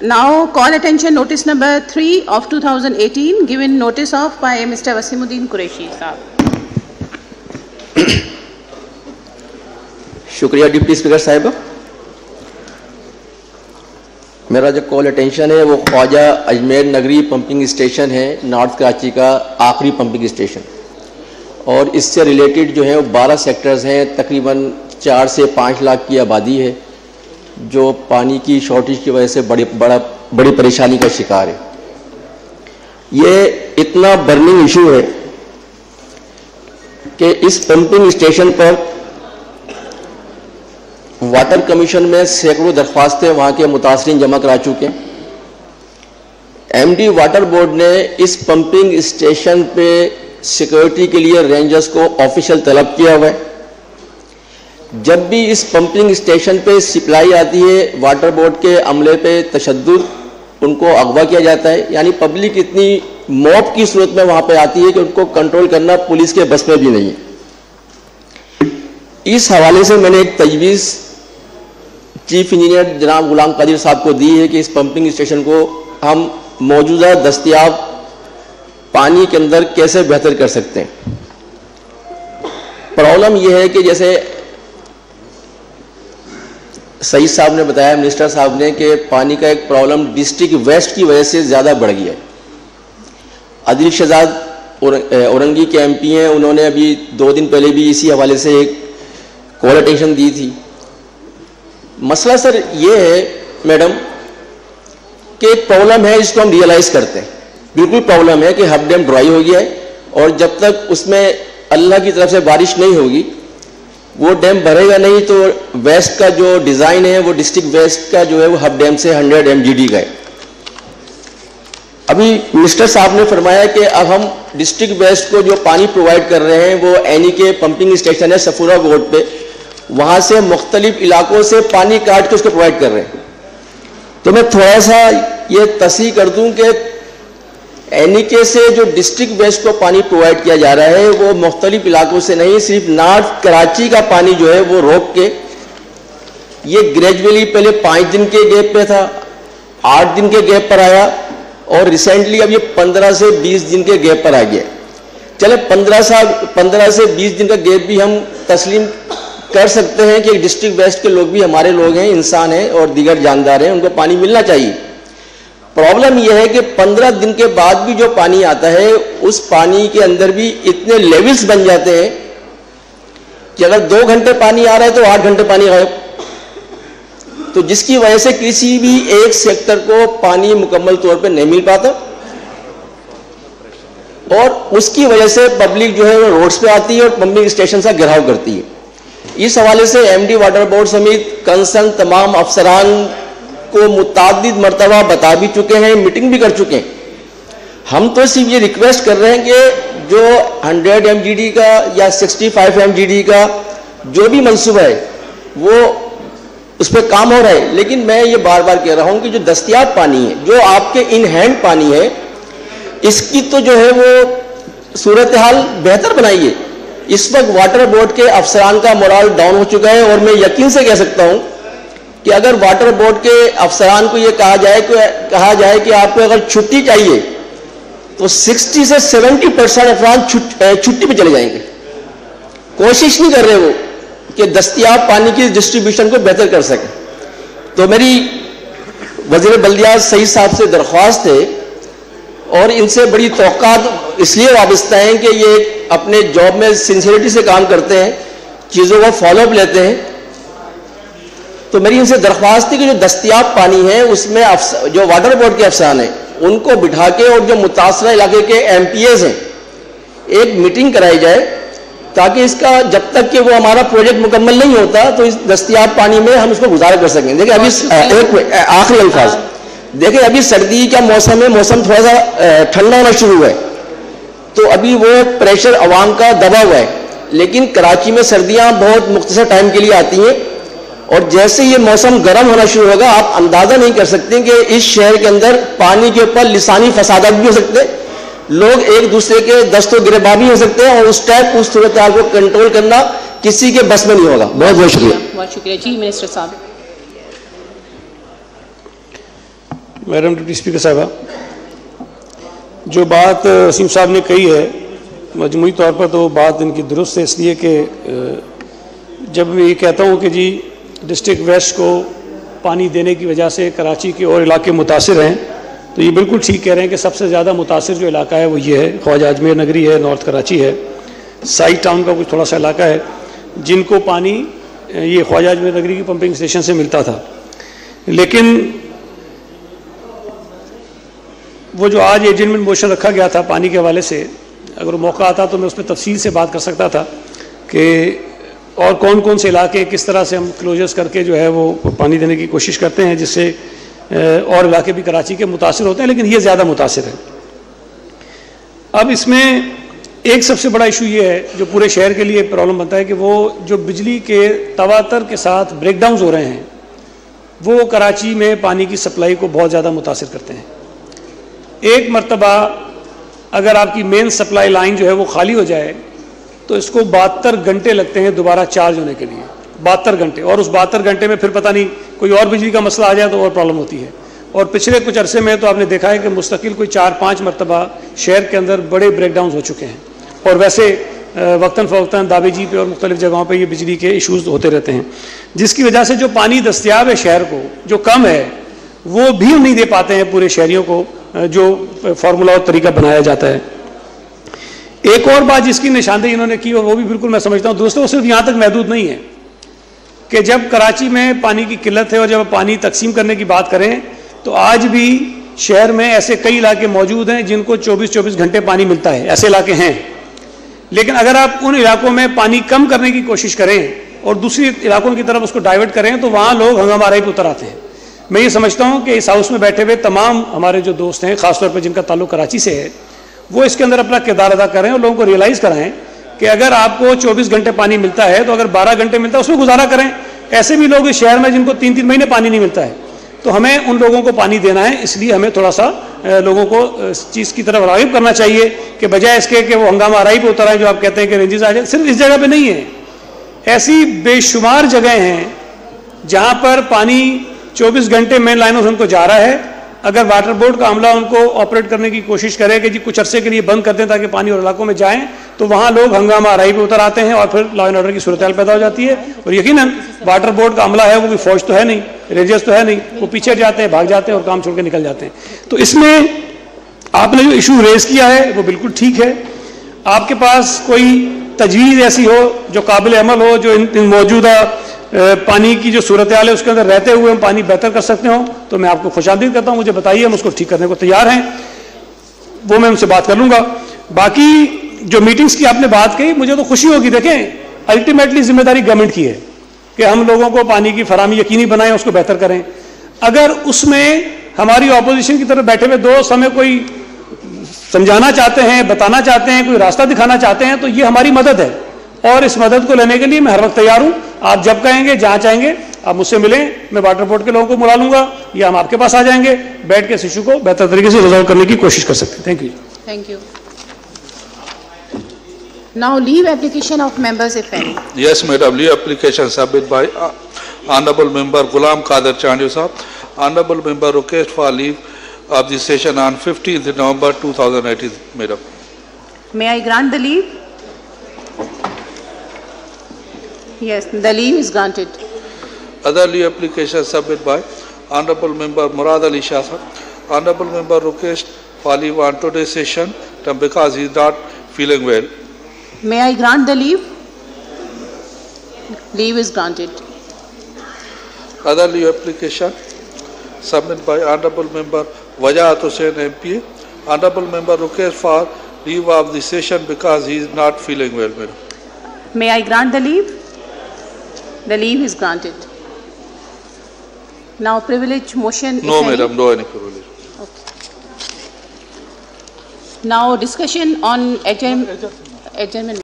Now call attention notice number 3 of 2018 given notice of by Mr. Wasimuddin Qureshi sahab. شکریہ deputy speaker صاحب میرا جو کال attention ہے وہ خواجہ اجمیر نگری پمپنگ اسٹیشن ہے نارتھ کراچی کا آخری پمپنگ اسٹیشن اور اس سے ریلیٹڈ جو ہے وہ بارہ سیکٹرز ہیں تقریباً چار سے پانچ لاکھ کی آبادی ہے جو پانی کی شارٹیج کی وجہ سے بڑی بڑا بڑی پریشانی کا شکار ہے۔ یہ اتنا برننگ ایشو ہے کہ اس پمپنگ اسٹیشن پر واٹر کمیشن میں سینکڑوں درخواستیں وہاں کے متاثرین جمع کرا چکے ایم ڈی واٹر بورڈ نے اس پمپنگ اسٹیشن پہ سیکورٹی کے لیے رینجرز کو آفیشل طلب کیا ہوا ہے۔ جب بھی اس پمپنگ اسٹیشن پہ سپلائی آتی ہے، واٹر بورڈ کے عملے پہ تشدد ان کو اغوا کیا جاتا ہے یعنی پبلک اتنی موت کی صورت میں وہاں پہ آتی ہے کہ ان کو کنٹرول کرنا پولیس کے بس میں بھی نہیں ہے۔ اس حوالے سے میں نے ایک تجویز چیف انجینئر جناب غلام قادر صاحب کو دی ہے کہ اس پمپنگ اسٹیشن کو ہم موجودہ دستیاب پانی کے اندر کیسے بہتر کر سکتے ہیں۔ پرابلم یہ ہے کہ جیسے سعید صاحب نے بتایا، منسٹر صاحب نے کہ پانی کا ایک پرابلم ڈسٹرکٹ ویسٹ کی وجہ سے زیادہ بڑھ گیا ہے۔ عدل شہزاد اورنگی کے ایم پی ہیں، انہوں نے ابھی دو دن پہلے بھی اسی حوالے سے ایک کال اٹینشن دی تھی۔ مسئلہ سر یہ ہے میڈم کہ ایک پرابلم ہے جس کو ہم ریئلائز کرتے ہیں۔ بالکل پرابلم ہے کہ ہب ڈیم ڈرائی ہو گیا ہے اور جب تک اس میں اللہ کی طرف سے بارش نہیں ہوگی وہ ڈیم بھرے گا نہیں تو ویسٹ کا جو ڈیزائن ہے، وہ ڈسٹرکٹ ویسٹ کا جو ہے، وہ ہب ڈیم سے ہنڈریڈ ایم جی ڈی کا ہے۔ ابھی منسٹر صاحب نے فرمایا کہ اب ہم ڈسٹرکٹ ویسٹ کو جو پانی پرووائڈ کر رہے ہیں، وہ اینی کے پمپنگ اسٹیشن ہے سفورا گوڈ پہ، وہاں سے مختلف علاقوں سے پانی کاٹ کے اس کو پرووائڈ کر رہے ہیں۔ تو میں تھوڑا سا یہ تصحیح کر دوں کہ اینیکے سے جو ڈسٹرکٹ ویسٹ کو پانی پرووائڈ کیا جا رہا ہے، وہ مختلف علاقوں سے نہیں، صرف نارتھ کراچی کا پانی جو ہے وہ روک کے، یہ گریجولی پہلے پانچ دن کے گیپ پہ تھا، آٹھ دن کے گیپ پر آیا اور ریسنٹلی اب یہ پندرہ سے بیس دن کے گیپ پر آ گیا۔ چلے، پندرہ سال، پندرہ سے بیس دن کا گیپ بھی ہم تسلیم کر سکتے ہیں کہ ڈسٹرکٹ ویسٹ کے لوگ بھی ہمارے لوگ ہیں، انسان ہیں اور دیگر جاندار ہیں، ان کو پانی ملنا چاہیے۔ پرابلم یہ ہے کہ پندرہ دن کے بعد بھی جو پانی آتا ہے، اس پانی کے اندر بھی اتنے لیولز بن جاتے ہیں کہ اگر دو گھنٹے پانی آ رہا ہے تو آٹھ گھنٹے پانی غائب۔ تو جس کی وجہ سے کسی بھی ایک سیکٹر کو پانی مکمل طور پہ نہیں مل پاتا۔ اور اس کی وجہ سے پبلک جو ہے وہ روڈز پہ آتی ہے اور پمپنگ اسٹیشن سے گھراؤ کرتی ہے۔ اس حوالے سے ایم ڈی واٹر بورڈ سمیت کنسرن تمام افسران کو متعدد مرتبہ بتا بھی چکے ہیں میٹنگ بھی کر چکے ہیں۔ ہم تو صرف یہ ریکویسٹ کر رہے ہیں کہ جو ہنڈریڈ ایم جی ڈی کا یا sixty five M G D کا جو بھی منصوبہ ہے، وہ اس پہ کام ہو رہا ہے۔ لیکن میں یہ بار بار کہہ رہا ہوں کہ جو دستیاب پانی ہے، جو آپ کے ان ہینڈ پانی ہے، اس کی تو جو ہے وہ صورتحال بہتر بنائیے۔ اس وقت واٹر بورڈ کے افسران کا مورال ڈاؤن ہو چکا ہے اور میں یقین سے کہہ سکتا ہوں کہ اگر واٹر بورڈ کے افسران کو یہ کہا جائے کہ کہا جائے کہ آپ کو اگر چھٹی چاہیے، تو سکسٹی سے سیونٹی پرسینٹ افراد چھٹی پہ چلے جائیں گے۔ کوشش نہیں کر رہے وہ کہ دستیاب پانی کی ڈسٹریبیوشن کو بہتر کر سکیں۔ تو میری وزیر بلدیات سعید صاحب سے درخواست ہے اور ان سے بڑی توقعات اس لیے وابستہ ہیں کہ یہ اپنے جاب میں سنسیریٹی سے کام کرتے ہیں، چیزوں کو فالو اپ لیتے ہیں۔ تو میری ان سے درخواست تھی کہ جو دستیاب پانی ہے، اس میں جو واٹر بورڈ کے افسران ہیں، ان کو بٹھا کے اور جو متاثرہ علاقے کے ایم پی ایز ہیں، ایک میٹنگ کرائی جائے تاکہ اس کا جب تک کہ وہ ہمارا پروجیکٹ مکمل نہیں ہوتا، تو اس دستیاب پانی میں ہم اس کو گزارا کر سکیں۔ دیکھیں ابھی ایک آخری الفاظ۔ دیکھیں ابھی سردی کا موسم ہے، موسم تھوڑا سا ٹھنڈا ہونا شروع ہوا ہے۔ تو ابھی وہ پریشر عوام کا دبا ہوا ہے۔ لیکن کراچی میں سردیاں بہت مختصر ٹائم کے لیے آتی ہیں۔ اور جیسے یہ موسم گرم ہونا شروع ہوگا آپ اندازہ نہیں کر سکتے کہ اس شہر کے اندر پانی کے اوپر لسانی فسادات بھی ہو سکتے لوگ ایک دوسرے کے دست و گربا بھی ہو سکتے ہیں اور اس ٹائپ اس صورتحال کو کنٹرول کرنا کسی کے بس میں نہیں ہوگا۔ بہت بہت شکریہ۔ بہت شکریہ۔ جی منسٹر صاحب۔ میڈم ڈپٹی اسپیکر صاحبہ جو بات وسیم صاحب نے کہی ہے مجموعی طور پر تو بات ان کی درست ہے اس لیے کہ جب میں یہ کہتا ہوں کہ جی ڈسٹرکٹ ویسٹ کو پانی دینے کی وجہ سے کراچی کے اور علاقے متاثر ہیں۔ تو یہ بالکل ٹھیک کہہ رہے ہیں کہ سب سے زیادہ متاثر جو علاقہ ہے وہ یہ ہے، خواجہ اجمیر نگری ہے، نارتھ کراچی ہے۔ سائٹ ٹاؤن کا کچھ تھوڑا سا علاقہ ہے جن کو پانی، یہ خواجہ اجمیر نگری کی پمپنگ اسٹیشن سے ملتا تھا۔ لیکن وہ جو آج ایجنمنٹ موشن رکھا گیا تھا پانی کے حوالے سے، اگر موقع آتا تو میں اس پہ تفصیل سے بات کر سکتا تھا کہ اور کون کون سے علاقے کس طرح سے ہم کلوجرز کر کے جو ہے وہ پانی دینے کی کوشش کرتے ہیں، جس سے اور علاقے بھی کراچی کے متاثر ہوتے ہیں، لیکن یہ زیادہ متاثر ہے اب اس میں ایک سب سے بڑا ایشو یہ ہے، جو پورے شہر کے لیے پرابلم بنتا ہے، کہ وہ جو بجلی کے تواتر کے ساتھ بریک ڈاؤنز ہو رہے ہیں، وہ کراچی میں پانی کی سپلائی کو بہت زیادہ متاثر کرتے ہیں۔ ایک مرتبہ اگر آپ کی مین سپلائی لائن جو ہے وہ خالی ہو جائے تو اس کو بہتر گھنٹے لگتے ہیں دوبارہ چارج ہونے کے لیے۔ بہتر گھنٹے۔ اور اس بہتر گھنٹے میں پھر پتہ نہیں کوئی اور بجلی کا مسئلہ آ جائے تو اور پرابلم ہوتی ہے۔ اور پچھلے کچھ عرصے میں تو آپ نے دیکھا ہے کہ مستقل کوئی چار پانچ مرتبہ شہر کے اندر بڑے بریک ڈاؤنز ہو چکے ہیں۔ اور ویسے وقتاً فوقتاً دابے جی پہ اور مختلف جگہوں پہ یہ بجلی کے ایشوز ہوتے رہتے ہیں۔ جس کی وجہ سے جو پانی دستیاب ہے شہر کو، جو کم ہے، وہ بھی نہیں دے پاتے ہیں پورے شہریوں کو جو فارمولا اور طریقہ بنایا جاتا ہے۔ ایک اور بات جس کی نشاندہی انہوں نے کی وہ بھی بالکل میں سمجھتا ہوں دوستوں وہ صرف یہاں تک محدود نہیں ہے کہ جب کراچی میں پانی کی قلت ہے اور جب پانی تقسیم کرنے کی بات کریں، تو آج بھی شہر میں ایسے کئی علاقے موجود ہیں جن کو چوبیس چوبیس گھنٹے پانی ملتا ہے، ایسے علاقے ہیں۔ لیکن اگر آپ ان علاقوں میں پانی کم کرنے کی کوشش کریں اور دوسری علاقوں کی طرف اس کو ڈائیورٹ کریں، تو وہاں لوگ ہنگامہ رائی پہ اتر آتے ہیں۔ میں یہ سمجھتا ہوں کہ اس ہاؤس میں بیٹھے ہوئے تمام ہمارے جو دوست ہیں، خاص طور پہ جن کا تعلق کراچی سے ہے وہ اس کے اندر اپنا کردار ادا کریں اور لوگوں کو ریئلائز کرائیں کہ اگر آپ کو چوبیس گھنٹے پانی ملتا ہے تو اگر بارہ گھنٹے ملتا ہے اس میں گزارا کریں۔ ایسے بھی لوگ اس شہر میں جن کو تین تین مہینے پانی نہیں ملتا ہے۔ تو ہمیں ان لوگوں کو پانی دینا ہے، اس لیے ہمیں تھوڑا سا لوگوں کو اس چیز کی طرف راغب کرنا چاہیے کہ بجائے اس کے کہ وہ ہنگامہ آرائی پہ اتر جو آپ کہتے ہیں کہ رینجز آ جائیں صرف اس جگہ پہ نہیں ہے۔ ایسی بے شمار جگہیں ہیں جہاں پر پانی چوبیس گھنٹے مین لائنوں سے ان کو جا رہا ہے۔ اگر واٹر بورڈ کا عملہ ان کو آپریٹ کرنے کی کوشش کرے کہ جی کچھ عرصے کے لیے بند کر دیں تاکہ پانی اور علاقوں میں جائیں، تو وہاں لوگ ہنگامہ آرائی پہ اتر آتے ہیں اور پھر لا اینڈ آرڈر کی صورتحال پیدا ہو جاتی ہے۔ اور یقیناً واٹر بورڈ کا عملہ ہے، وہ بھی فوج تو ہے نہیں ریجرس تو ہے نہیں، وہ پیچھے جاتے ہیں، بھاگ جاتے ہیں اور کام چھوڑ کے نکل جاتے ہیں۔ تو اس میں آپ نے جو ایشو ریز کیا ہے، وہ بالکل ٹھیک ہے۔ آپ کے پاس کوئی تجویز ایسی ہو جو قابل عمل ہو، جو ان موجودہ پانی کی جو صورتحال ہے، اس کے اندر رہتے ہوئے ہم پانی بہتر کر سکتے ہوں۔ تو میں آپ کو خوش آمدید کرتا ہوں۔ مجھے بتائیے، ہم اس کو ٹھیک کرنے کو تیار ہیں۔ وہ میں ان سے بات کر لوں گا۔ باقی جو میٹنگز کی آپ نے بات کہی مجھے تو خوشی ہوگی۔ دیکھیں الٹیمیٹلی ذمہ داری گورنمنٹ کی ہے کہ ہم لوگوں کو پانی کی فراہمی یقینی بنائیں، اس کو بہتر کریں۔ اگر اس میں ہماری اپوزیشن کی طرف بیٹھے ہوئے دوست ہمیں کوئی سمجھانا چاہتے ہیں، بتانا چاہتے ہیں، کوئی راستہ دکھانا چاہتے ہیں، تو یہ ہماری مدد ہے۔ اور اس مدد کو لینے کے لیے میں ہر وقت تیار ہوں۔ آپ جب کہیں گے جہاں چاہیں گے آپ مجھ سے ملیں میں وارٹر پورٹ کے لوگوں کو ملا لوں گا یا ہم آپ کے پاس آ جائیں گے بیٹھ کے سیشو کو بہتر طریقے سے رضاو کرنے کی کوشش کر سکتے ہیں۔ Thank you thank you now leave application of members if any yes میرے اب لیو اپلیکیشن سابت بھائی آنبل ممبر غلام قادر چانیو صاحب honourable member request for leave absence on fifteen دنومبر two thousand eighty میرے میں آئی گران دلیو Yes, the leave is granted. Other leave application submitted by Honorable Member Murad Ali Shah Honorable Member for leave on today's session because he is not feeling well. May I grant the leave? Leave is granted. Other leave application submitted by Honorable Member Wajahat Hussain MP. Honorable Member request for leave of the session because he is not feeling well, Madam. May I grant the leave? The leave is granted. Now privilege motion. No. Madam, no any privilege. Now discussion on adjourn- adjournment.